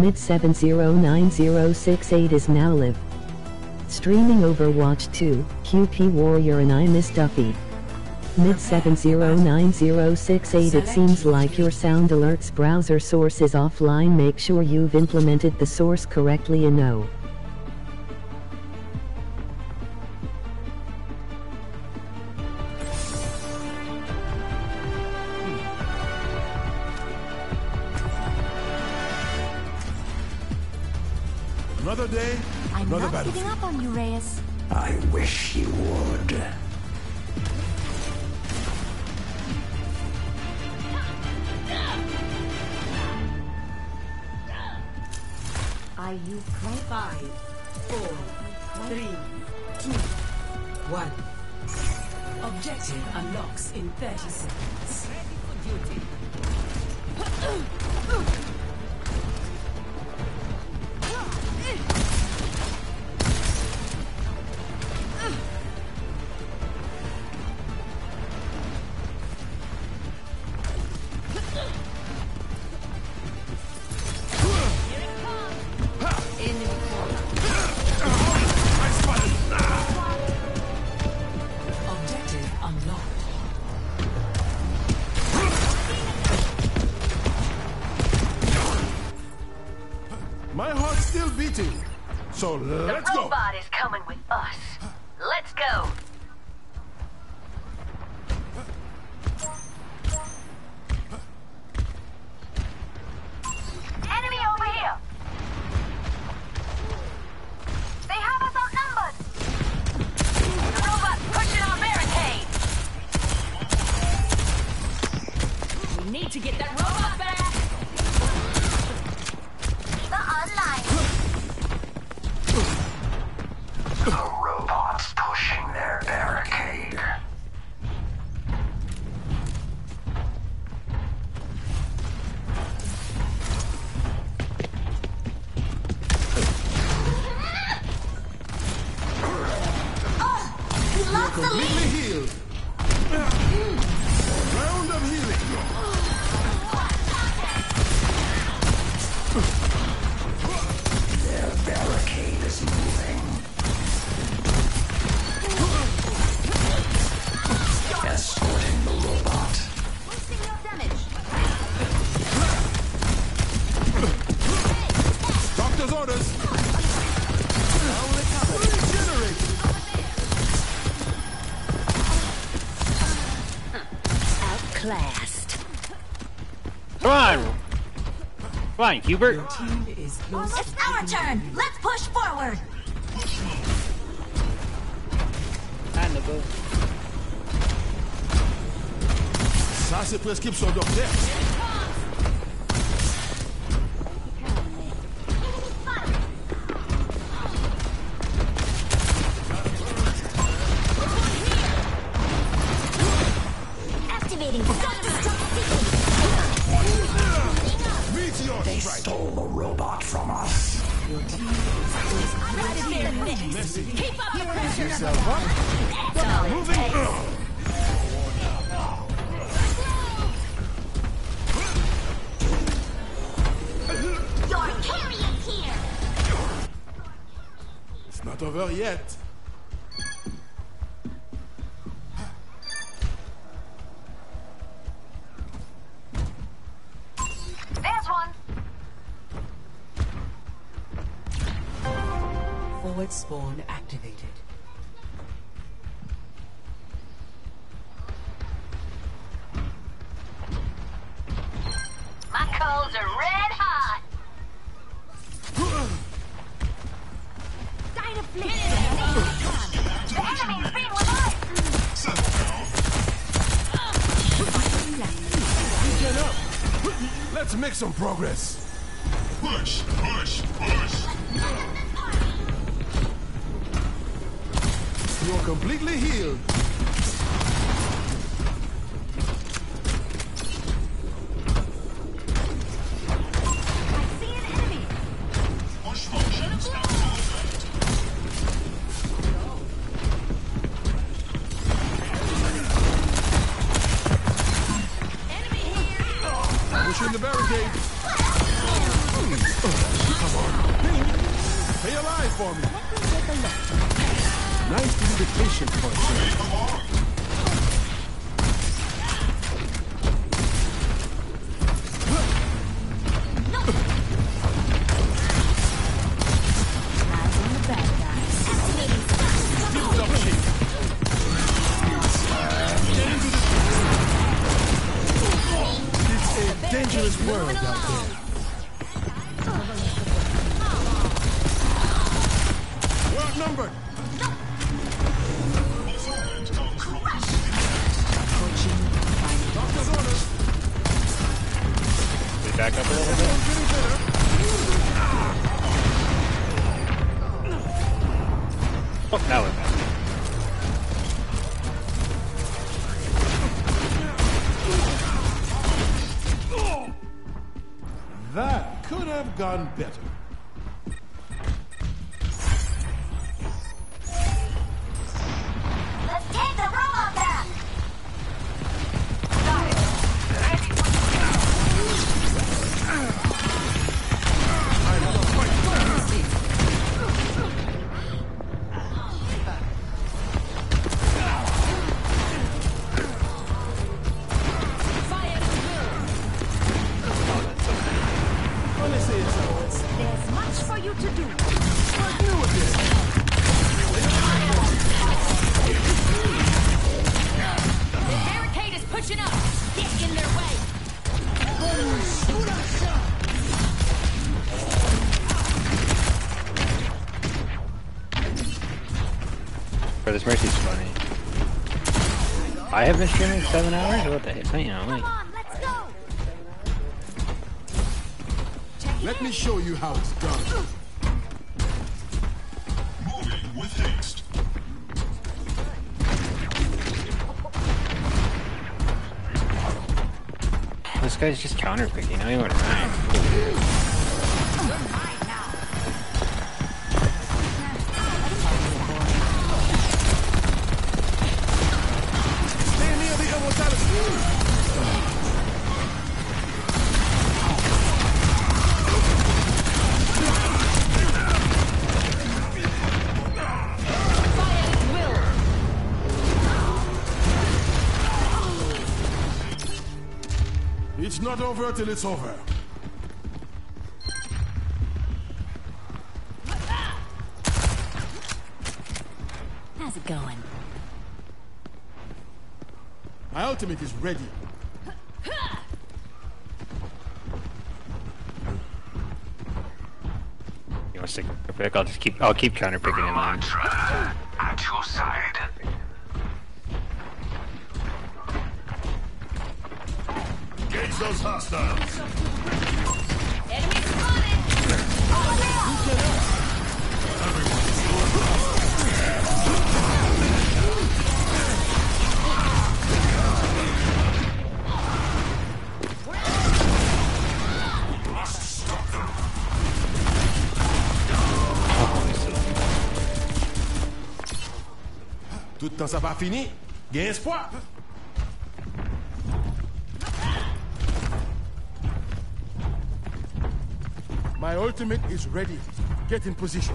Mid 709068 is now live. Streaming Overwatch 2, QP Warrior and I Miss Duffy. Mid 709068. It seems like your sound alerts browser source is offline make sure you've implemented the source correctly and know. So let's the robot go. Is completely healed. Round of healing. Fine, Hubert. Your team is close. It's our turn. Let's push forward. Time to. Ça, c'est presque sur. well yet. There's one. Forward spawn activated. progress. Pushing the barricade. Come on. Stay alive for me. Nice invitation for a better. I have been streaming seven hours? What the heck? You know, like, on, let's. Let me show you how it's done. Moving with haste. this guy's just counterpicking. Now he went right. Not over till it's over. How's it going? My ultimate is ready. You want to stick a pick? I'll just keep. I'll keep counterpicking him. On. Mantra at your side. Engage those hostiles. Tout le temps ça pas fini. Gain espoir. My ultimate is ready. Get in position.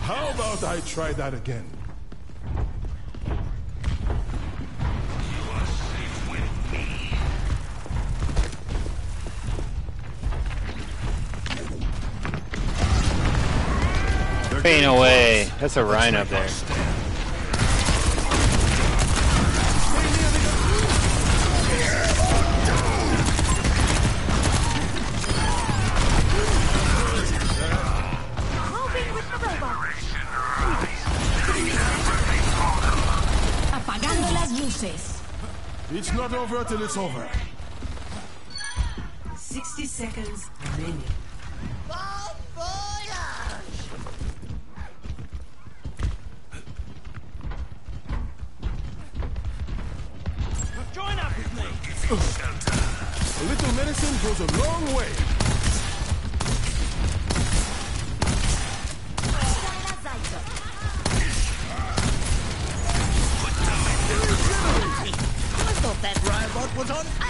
How about I try that again? Ain't away. way. That's a Rhine up there. Moving with the robot. Apagando las luces. It's not over till it's over. 60 seconds A little medicine goes a long way. I thought that robot was on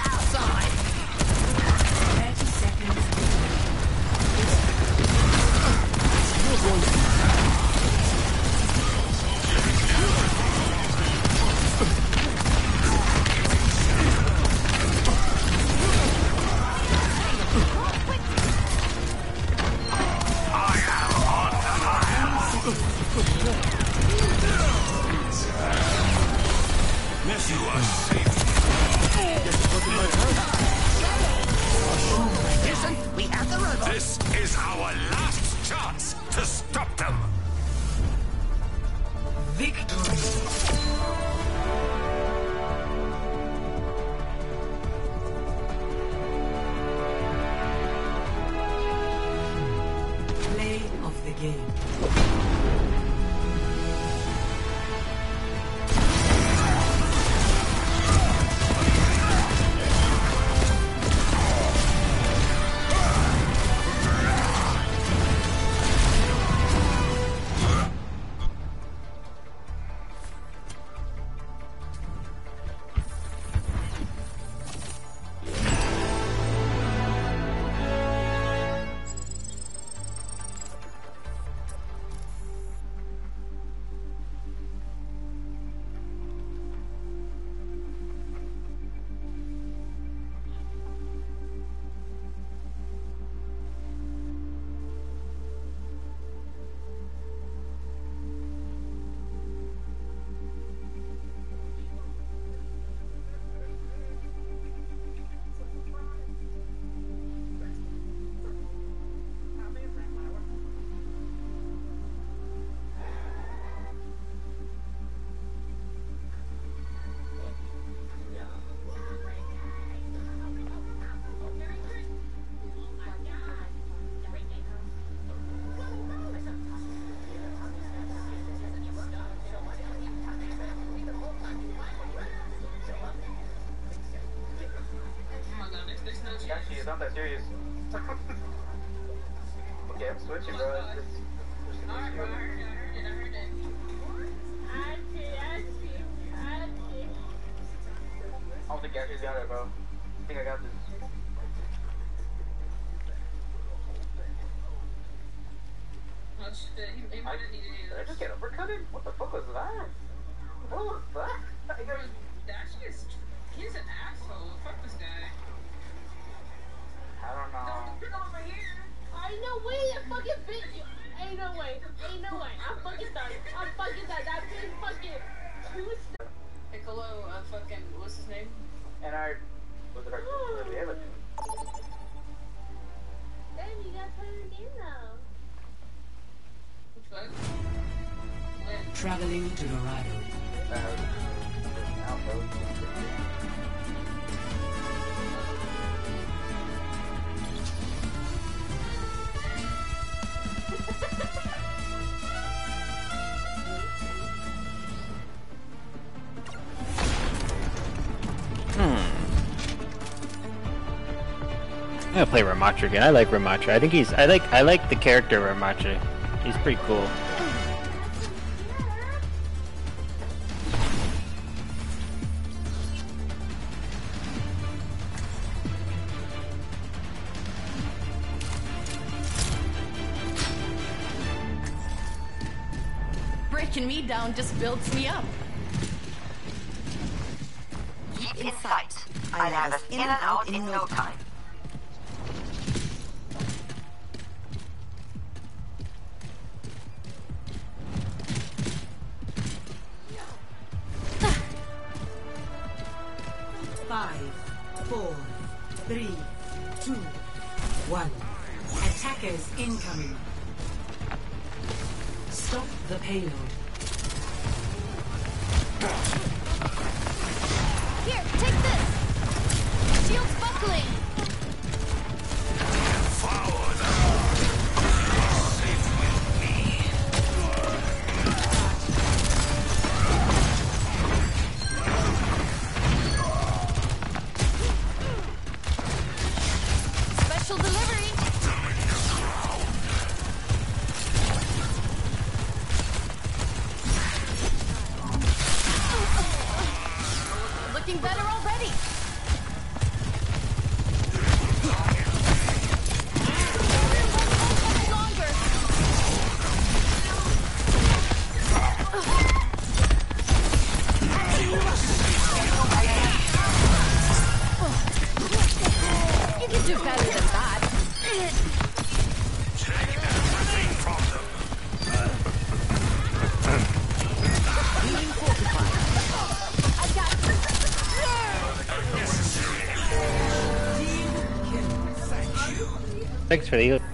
Actually, it's not that serious. okay, I'm switching, bro. It's, it's, it's, I don't think Ashley's got it, bro. I think I got this. Gonna play Ramattra again. I like Ramattra. I think he's. I like. I like the character Ramattra. He's pretty cool. Breaking me down just builds me up. Keep in sight. I'll have us in and out in no time. looking better already. referido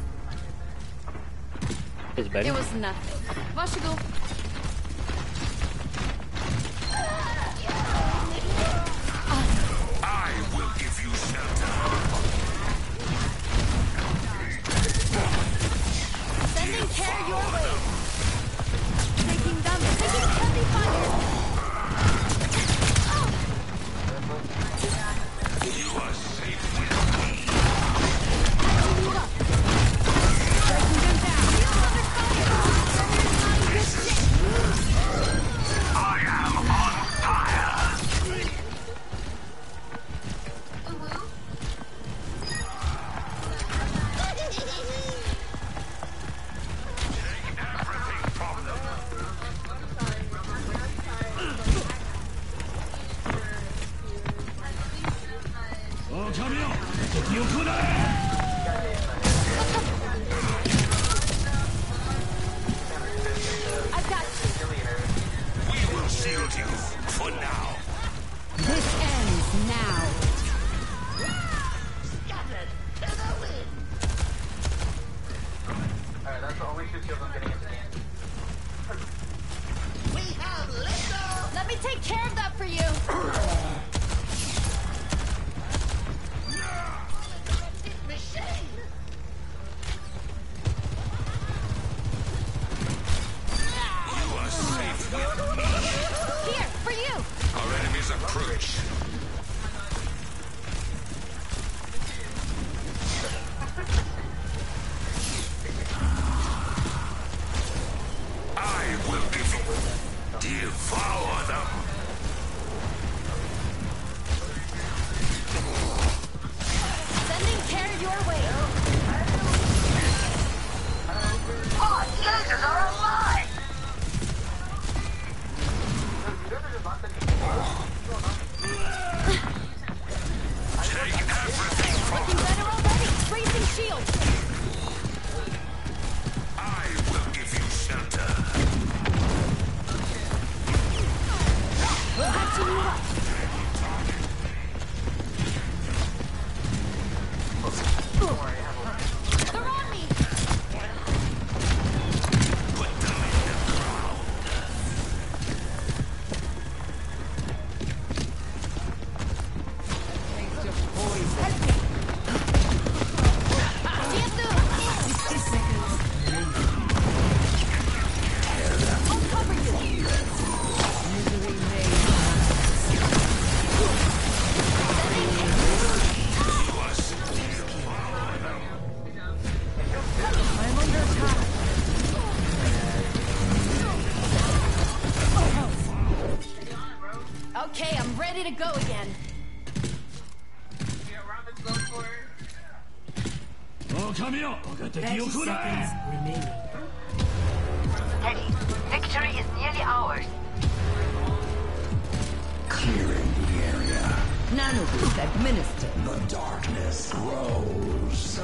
Administered. The darkness grows.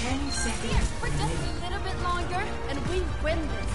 Ten seconds. Here, just a little bit longer, and we win this.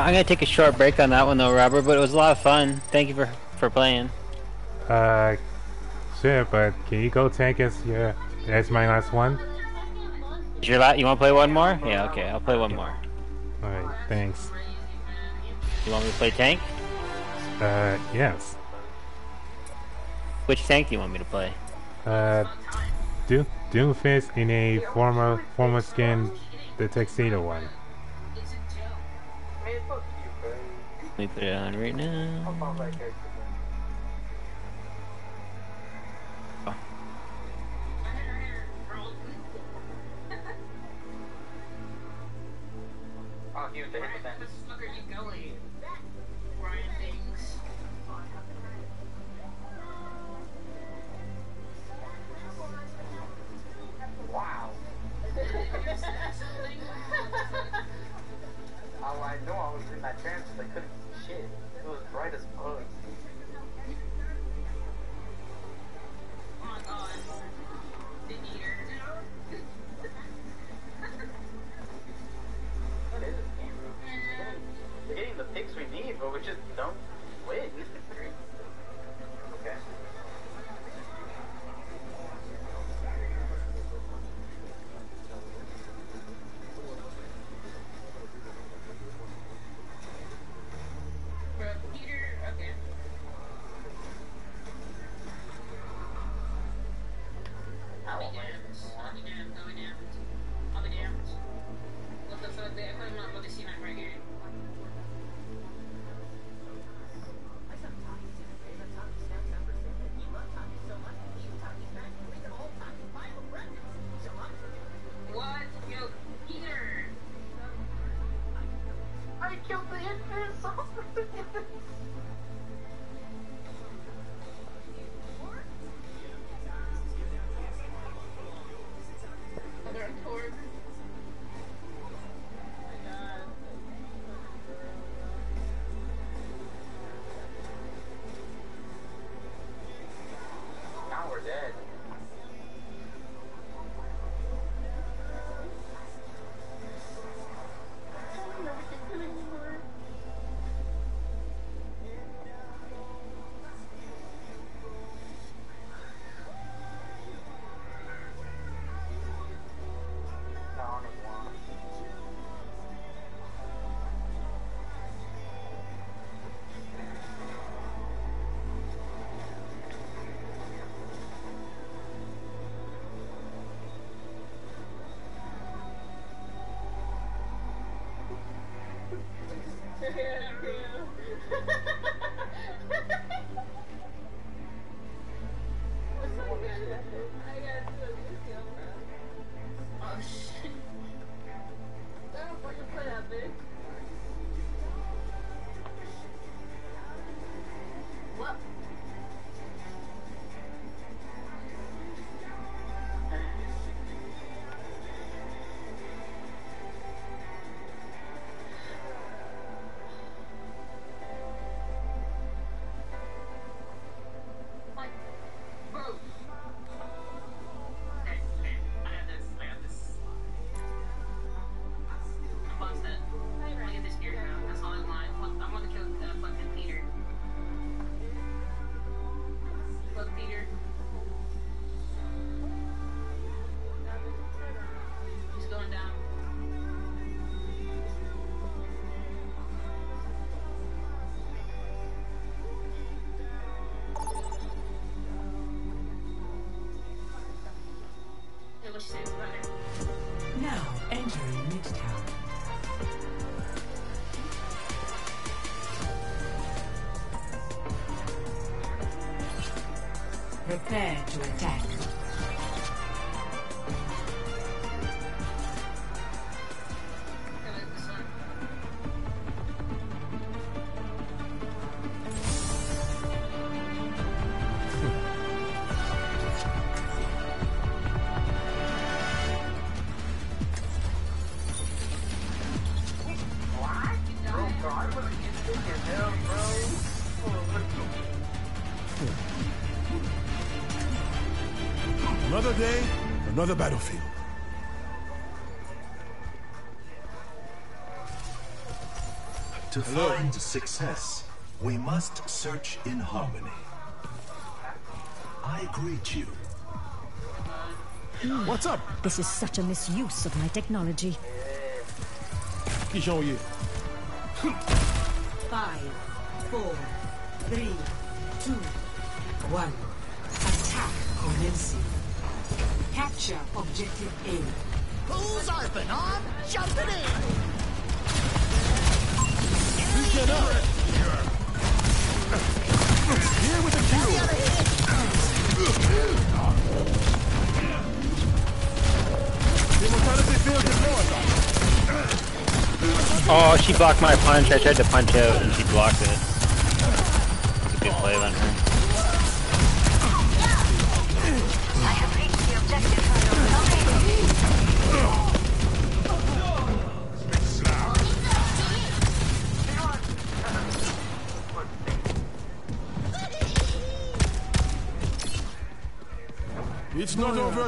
I'm gonna take a short break on that one though, Robert. But it was a lot of fun. Thank you for for playing. Uh, sure, but can you go tank us? Yeah, that's my last one? Is your la- you want to play one more? Yeah, okay. I'll play one more. All right, thanks. You want me to play tank? Uh, yes. Which tank do you want me to play? Uh, Doom Doomfist in a former former skin, the tuxedo one. Let me put it on right I'm now. on that character. Oh, he was the hit What the fuck? They, I put him on with Now entering Midtown. Prepare to attack. Another battlefield. To find success, we must search in harmony. I greet you. Hmm. What's up? This is such a misuse of my technology. Qui j'envoie? Five, four, three, two, one. Attack commencing. Capture objective A. Who's arping on? Jumping in! Get up! Here with the Oh, she blocked my punch. I tried to punch out and she blocked it. It's a good play on her.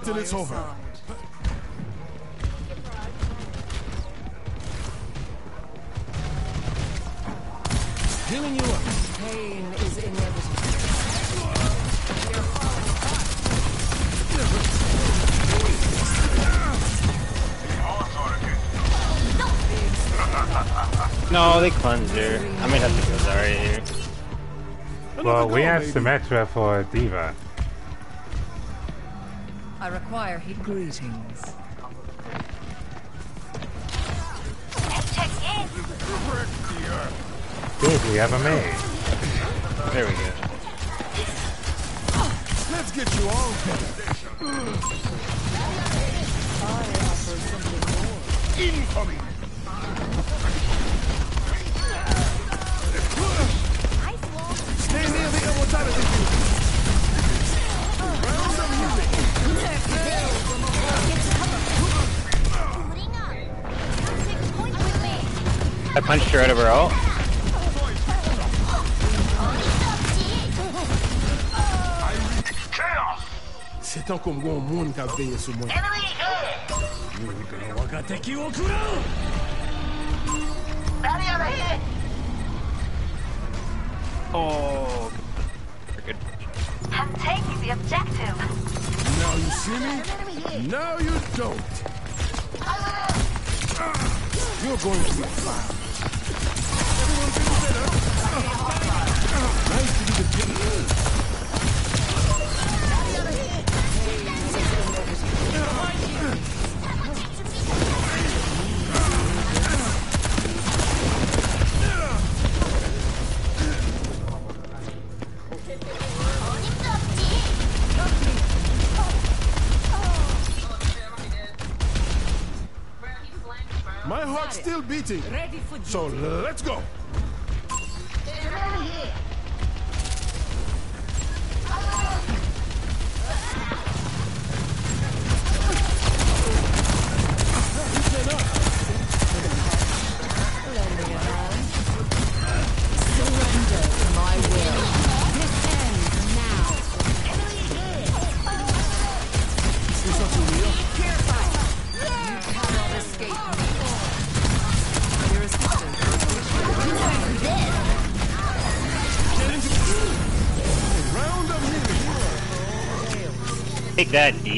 Not over till it's over. Healing you up. Pain is inevitable. No, they cleansed her. I might have to go Zarya here. Well, we have Symmetra for D.Va. I require heat greetings. Check in. Good, we have a maid. There we go. Let's get you all Incoming! Stay near the immortality I punched her out of her ult. C'est tant qu'on voit un monde qui a veillé sur moi. Barrier ahead. Oh, good. I'm taking the objective. Now you see me? Now you don't. You're going to be fine. Everyone that out? Nice to be the beating. Ready for So let's go.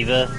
D.Va.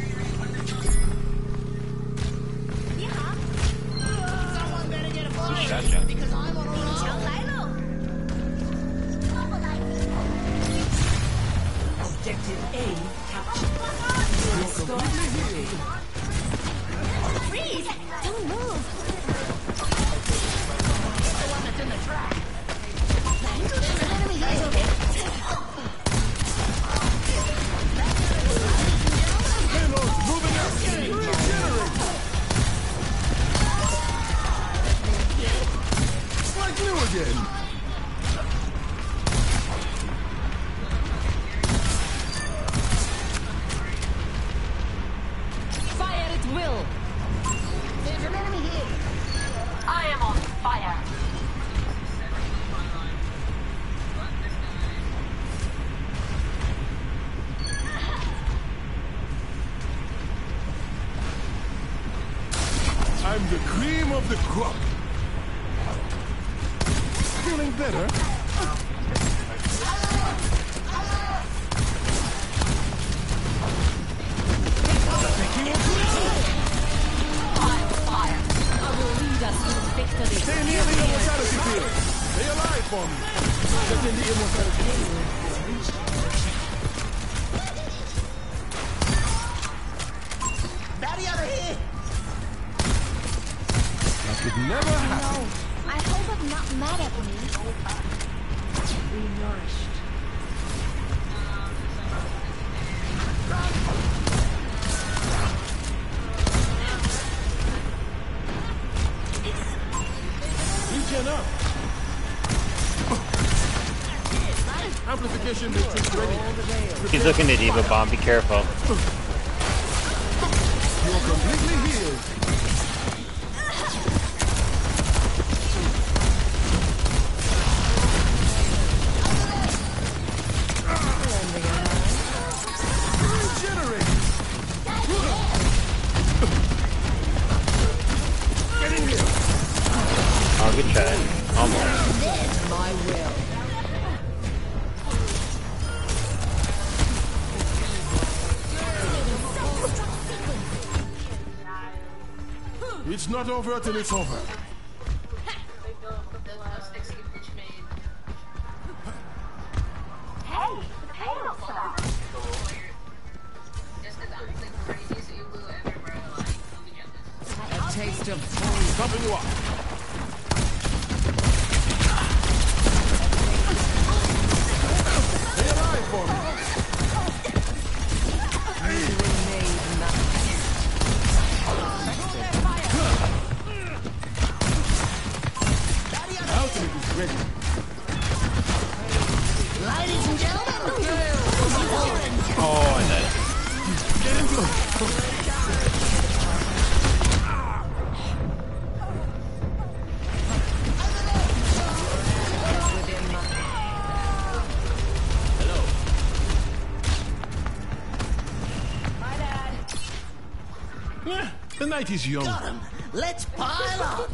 after this. Stay near the immortality field. Stay alive for me. Get in the immortality field. Daddy over here. That could never happen. No. I hope I'm not mad at me. Be nourished. Run. He's looking at D.Va Bomb, be careful. over until it's over. is young. Got him. Let's pile up.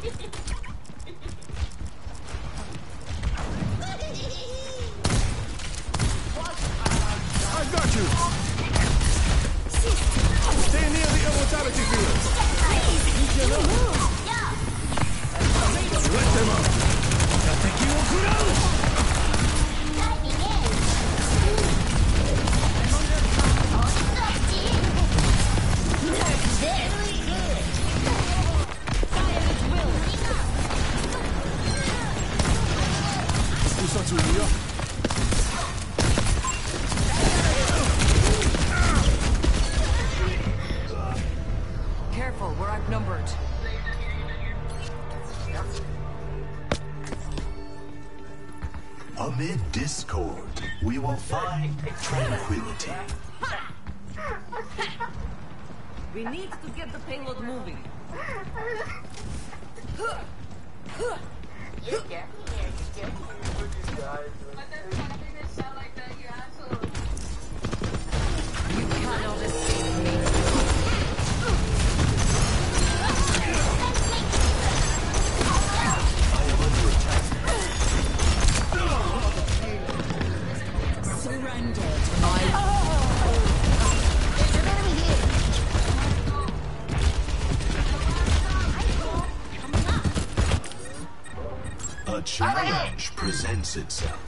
itself.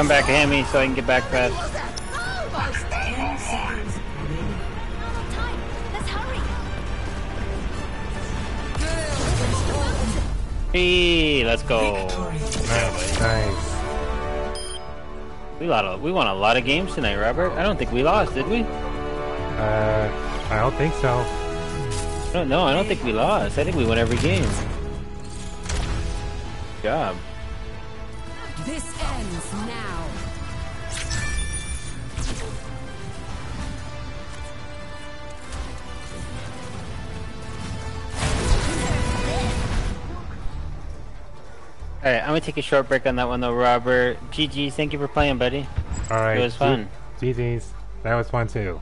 Come back hammy so I can get back fast. Ten seconds remaining. Time. Let's. Hey, let's go. Nice, nice. We lot of, we won a lot of games tonight, Robert. I don't think we lost, did we? Uh, I don't think so. No, don't. I don't think we lost. I think we won every game. Good job. This ends now. Alright, I'm gonna take a short break on that one though, Robert. GG, thank you for playing, buddy. Alright. It was fun. GG's. That was fun too.